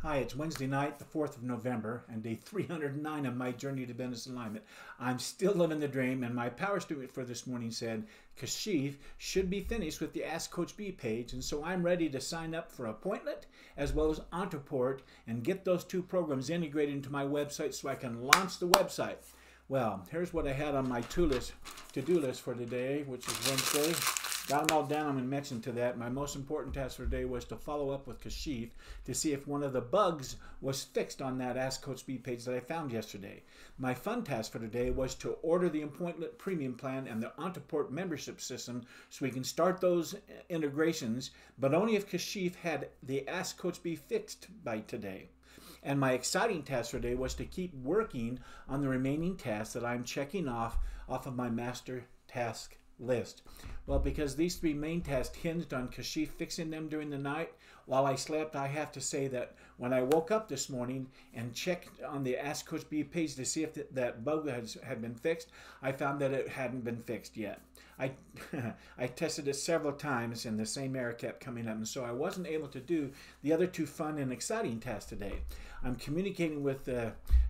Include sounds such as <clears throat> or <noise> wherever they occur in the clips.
Hi, it's Wednesday night, the 4th of November, and day 309 of my journey to business alignment. I'm still living the dream, and my power student for this morning said Kashif should be finished with the Ask Coach B page, and so I'm ready to sign up for Appointlet as well as Ontraport and get those two programs integrated into my website so I can launch the website. Well, here's what I had on my to list, to-do list for today, which is Wednesday. Got them all down and mentioned to that. My most important task for today was to follow up with Kashif to see if one of the bugs was fixed on that Ask Coach B page that I found yesterday. My fun task for today was to order the Appointlet Premium Plan and the Ontraport membership system so we can start those integrations, but only if Kashif had the Ask Coach B fixed by today. And my exciting task for today was to keep working on the remaining tasks that I'm checking off off of my master task list. Well, because these three main tasks hinged on Kashif fixing them during the night while I slept, I have to say that when I woke up this morning and checked on the Ask Coach B page to see if th that bug has, had been fixed, I found that it hadn't been fixed yet. I, <laughs> I tested it several times and the same error kept coming up, and so I wasn't able to do the other two fun and exciting tasks today. I'm communicating with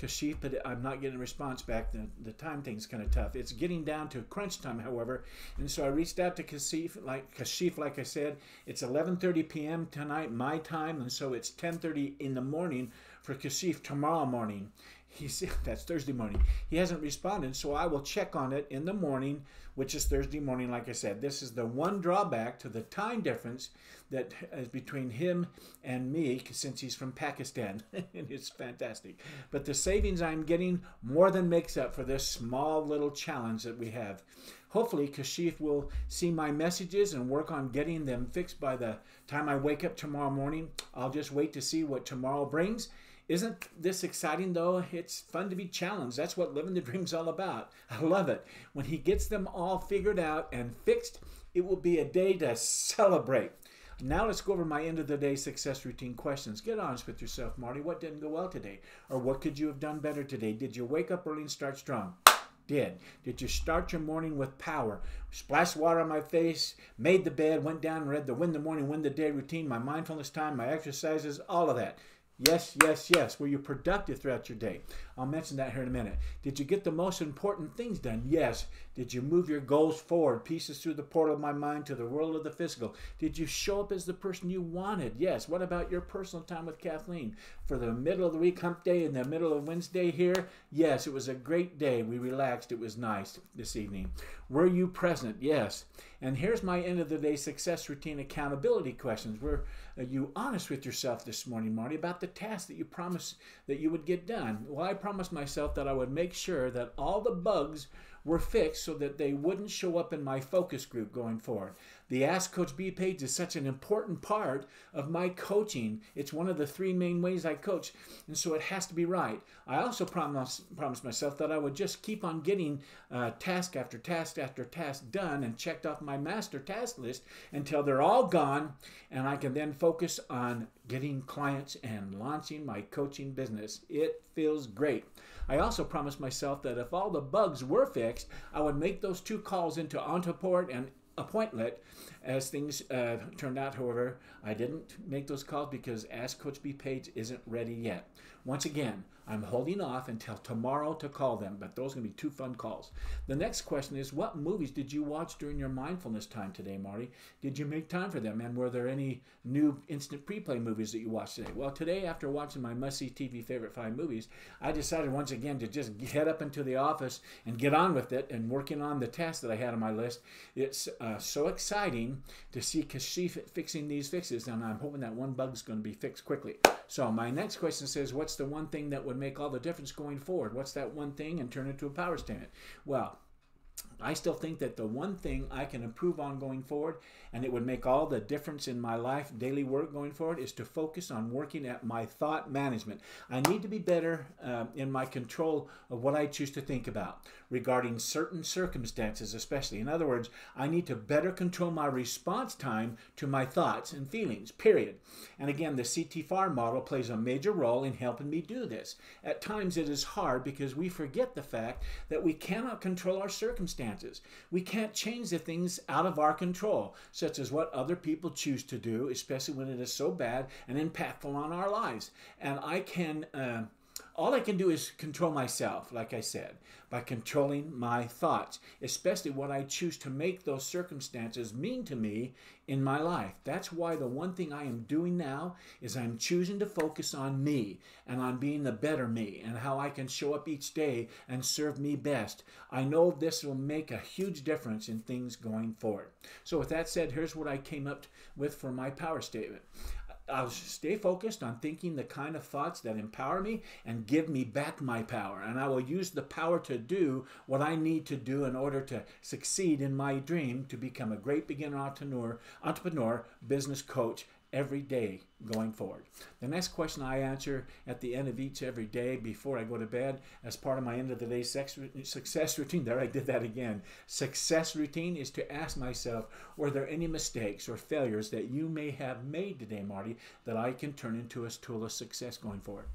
Kashif, but I'm not getting a response back. The, the time thing's kind of tough. It's getting down to crunch time, however, and so I reached out to Kashif. Like Kashif, like I said, it's 11:30 p.m. tonight, my time, and so it's 10:30 in the morning for Kashif tomorrow morning. He's <laughs> that's Thursday morning. He hasn't responded, so I will check on it in the morning, which is Thursday morning. Like I said, this is the one drawback to the time difference that is between him and me, since he's from Pakistan, <laughs> and it's fantastic. But the savings I'm getting more than makes up for this small little challenge that we have. Hopefully, Kashif will see my messages and work on getting them fixed by the time I wake up tomorrow morning. I'll just wait to see what tomorrow brings isn't this exciting though? It's fun to be challenged. That's what living the dream's all about. <laughs> I love it. When he gets them all figured out and fixed, it will be a day to celebrate. Now let's go over my end of the day success routine questions. Get honest with yourself, Marty. What didn't go well today? Or what could you have done better today? Did you wake up early and start strong? <sniffs> Did. Did you start your morning with power? Splashed water on my face, made the bed, went down and read the win the morning, win the day routine, my mindfulness time, my exercises, all of that. Yes, yes, yes. Were you productive throughout your day? I'll mention that here in a minute. Did you get the most important things done? Yes. Did you move your goals forward, pieces through the portal of my mind to the world of the physical? Did you show up as the person you wanted? Yes. What about your personal time with Kathleen? For the middle of the week, hump day, in the middle of Wednesday here? Yes, it was a great day. We relaxed. It was nice this evening. Were you present? Yes. And here's my end of the day success routine accountability questions. Were uh, you honest with yourself this morning, Marty, about the task that you promised that you would get done? Well, I promised myself that I would make sure that all the bugs were fixed so that they wouldn't show up in my focus group going forward. The Ask Coach B page is such an important part of my coaching. It's one of the three main ways I coach, and so it has to be right. I also promised, promised myself that I would just keep on getting uh, task after task after task done and checked off my master task list until they're all gone, and I can then focus on getting clients and launching my coaching business. It feels great. I also promised myself that if all the bugs were fixed, I would make those two calls into Ontraport and Appointlet. As things uh, turned out, however, I didn't make those calls because Ask Coach B page isn't ready yet. Once again, I'm holding off until tomorrow to call them, but those are going to be two fun calls. The next question is What movies did you watch during your mindfulness time today, Marty? Did you make time for them? And were there any new instant preplay movies that you watched today? Well, today, after watching my must see TV favorite five movies, I decided once again to just head up into the office and get on with it and working on the tasks that I had on my list. It's uh, so exciting to see Kashif fixing these fixes, and I'm hoping that one bug's going to be fixed quickly. So, my next question says What's the one thing that would make all the difference going forward? What's that one thing and turn it into a power statement? Well, I still think that the one thing I can improve on going forward, and it would make all the difference in my life, daily work going forward, is to focus on working at my thought management. I need to be better uh, in my control of what I choose to think about regarding certain circumstances, especially. In other words, I need to better control my response time to my thoughts and feelings, period. And again, the CT model plays a major role in helping me do this. At times, it is hard because we forget the fact that we cannot control our circumstances circumstances. We can't change the things out of our control, such as what other people choose to do, especially when it is so bad and impactful on our lives. And I can. Uh, all I can do is control myself, like I said, by controlling my thoughts, especially what I choose to make those circumstances mean to me in my life. That's why the one thing I am doing now is I'm choosing to focus on me and on being the better me and how I can show up each day and serve me best. I know this will make a huge difference in things going forward. So, with that said, here's what I came up with for my power statement. I'll stay focused on thinking the kind of thoughts that empower me and give me back my power. And I will use the power to do what I need to do in order to succeed in my dream to become a great beginner entrepreneur, entrepreneur, business coach, every day going forward. The next question I answer at the end of each every day before I go to bed as part of my end of the day success routine. <laughs> There, I did that again. Success routine is to ask myself, were there any mistakes or failures that you may have made today, Marty, that I can turn into a tool of success going forward?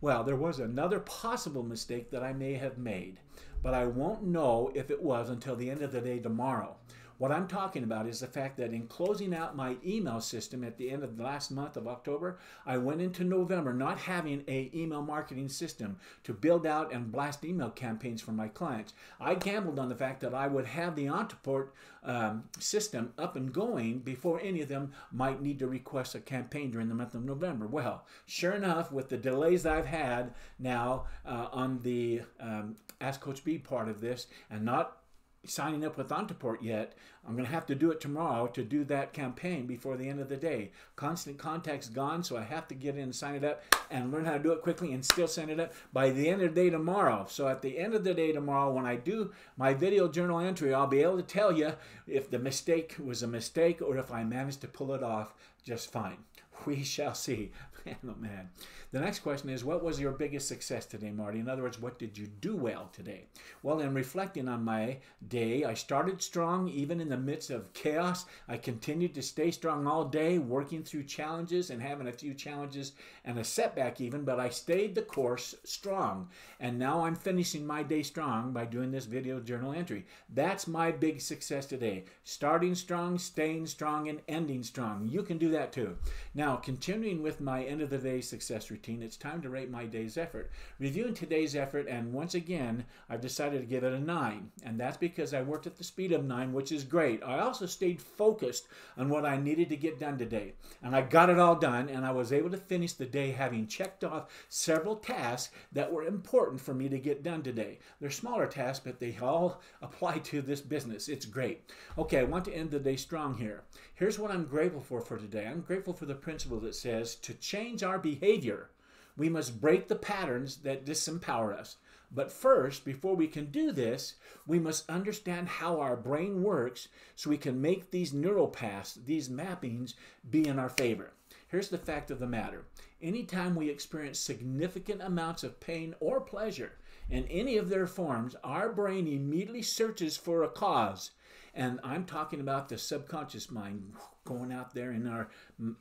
Well, there was another possible mistake that I may have made, but I won't know if it was until the end of the day tomorrow. What I'm talking about is the fact that in closing out my email system at the end of the last month of October, I went into November not having a email marketing system to build out and blast email campaigns for my clients. I gambled on the fact that I would have the Ontraport um, system up and going before any of them might need to request a campaign during the month of November. Well, sure enough, with the delays I've had now uh, on the um, Ask Coach B part of this and not signing up with Ontraport yet. I'm going to have to do it tomorrow to do that campaign before the end of the day. Constant Contact's gone, so I have to get in and sign it up and learn how to do it quickly and still send it up by the end of the day tomorrow. So at the end of the day tomorrow, when I do my video journal entry, I'll be able to tell you if the mistake was a mistake or if I managed to pull it off just fine. We shall see. <laughs> Oh man. The next question is What was your biggest success today, Marty? In other words, what did you do well today? Well, in reflecting on my day, I started strong even in the midst of chaos. I continued to stay strong all day, working through challenges and having a few challenges and a setback even, but I stayed the course strong. And now I'm finishing my day strong by doing this video journal entry. That's my big success today. Starting strong, staying strong, and ending strong. You can do that too. Now, continuing with my end of the day success routine routine, it's time to rate my day's effort. Reviewing today's effort, and once again, I've decided to give it a 9. And that's because I worked at the speed of 9, which is great. I also stayed focused on what I needed to get done today. And I got it all done, and I was able to finish the day having checked off several tasks that were important for me to get done today. They're smaller tasks, but they all <laughs> apply to this business. It's great. Okay, I want to end the day strong here. Here's what I'm grateful for for today. I'm grateful for the principle that says to change our behavior we must break the patterns that disempower us. But first, before we can do this, we must understand how our brain works so we can make these neural paths, these mappings, be in our favor. Here's the fact of the matter. Anytime we experience significant amounts of pain or pleasure in any of their forms, our brain immediately searches for a cause. And I'm talking about the subconscious mind going out there in our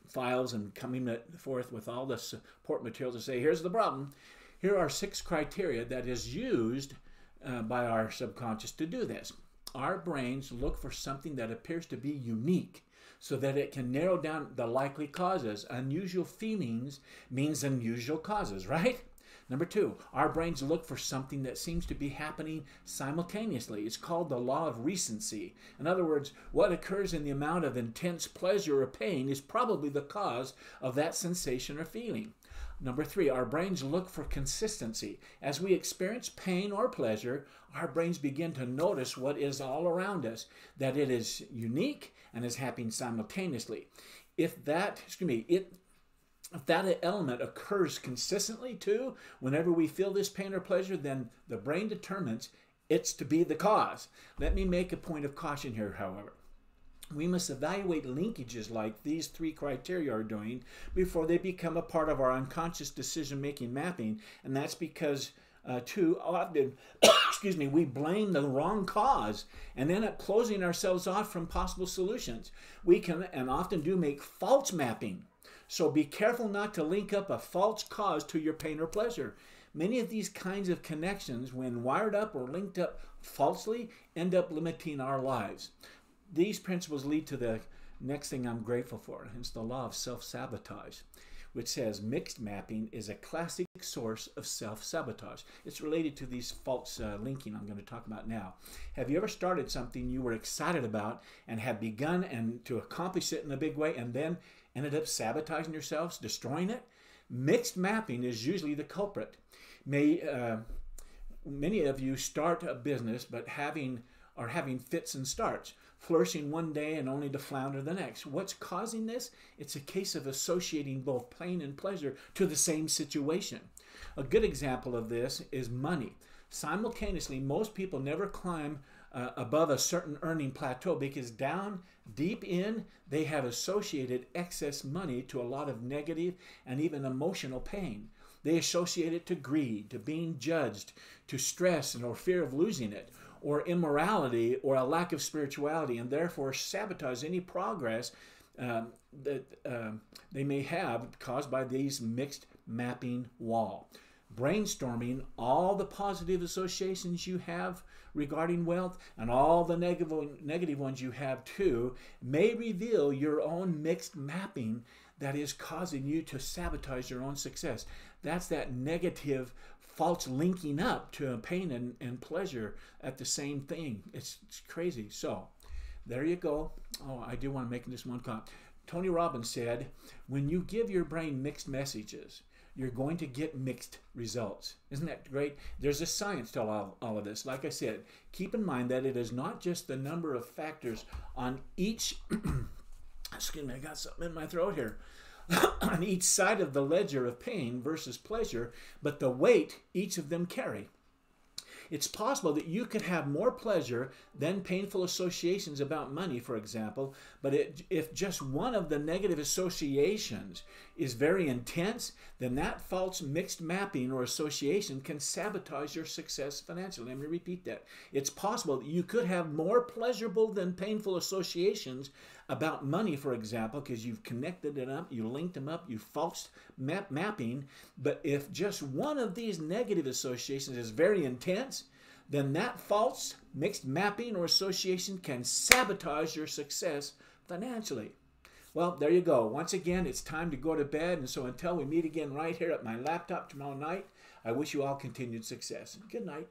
files and coming forth with all the support material to say, here's the problem. Here are six criteria that is used uh, by our subconscious to do this. Our brains look for something that appears to be unique so that it can narrow down the likely causes. Unusual feelings means unusual causes, <laughs> right? Number two, our brains look for something that seems to be happening simultaneously. It's called the law of recency. In other words, what occurs in the amount of intense pleasure or pain is probably the cause of that sensation or feeling. Number three, our brains look for consistency. As we experience pain or pleasure, our brains begin to notice what is all around us, that it is unique and is happening simultaneously. If that, excuse me, it that element occurs consistently too, whenever we feel this pain or pleasure, then the brain determines it's to be the cause. Let me make a point of caution here, however. We must evaluate linkages like these three criteria are doing before they become a part of our unconscious decision making mapping, and that's because uh, too often, <coughs> excuse me, we blame the wrong cause and end up closing ourselves off from possible solutions. We can and often do make false mapping so be careful not to link up a false cause to your pain or pleasure. Many of these kinds of connections, when wired up or linked up falsely, end up limiting our lives. These principles lead to the next thing I'm grateful for. It's the law of self sabotage which says mixed mapping is a classic source of self sabotage. It's related to these false uh, linking I'm going to talk about now. Have you ever started something you were excited about and had begun and to accomplish it in a big way and then ended up sabotaging yourselves, destroying it? Mixed mapping is usually the culprit. May uh, many of you start a business, but having are having fits and starts flourishing one day and only to flounder the next. What's causing this? It's a case of associating both pain and pleasure to the same situation. A good example of this is money. Simultaneously, most people never climb uh, above a certain earning plateau because down deep in, they have associated excess money to a lot of negative and even emotional pain. They associate it to greed, to being judged, to stress and or fear of losing it, or immorality or a lack of spirituality and therefore sabotage any progress um, that um, they may have caused by these mixed mapping wall. Brainstorming all the positive associations you have regarding wealth and all the negative, negative ones you have too may reveal your own mixed mapping that is causing you to sabotage your own success. That's that negative false linking up to pain and, and pleasure at the same thing. It's, it's crazy. So there you go. Oh, I do want to make this one comment. Tony Robbins said, when you give your brain mixed messages, you're going to get mixed results. Isn't that great? There's a science to all, all of this. Like I said, keep in mind that it is not just the number of factors on each, <clears throat> excuse me, I got something in my throat here. <clears throat> on each side of the ledger of pain versus pleasure, but the weight each of them carry. It's possible that you could have more pleasure than painful associations about money, for example, but it, if just one of the negative associations is very intense, then that false mixed mapping or association can sabotage your success financially. Let me repeat that. It's possible that you could have more pleasurable than painful associations about money, for example, because you've connected it up, you linked them up, you false map mapping. But if just one of these negative associations is very intense, then that false mixed mapping or association can sabotage your success financially. Well, there you go. Once again, it's time to go to bed. And so until we meet again right here at my laptop tomorrow night, I wish you all continued success. Good night.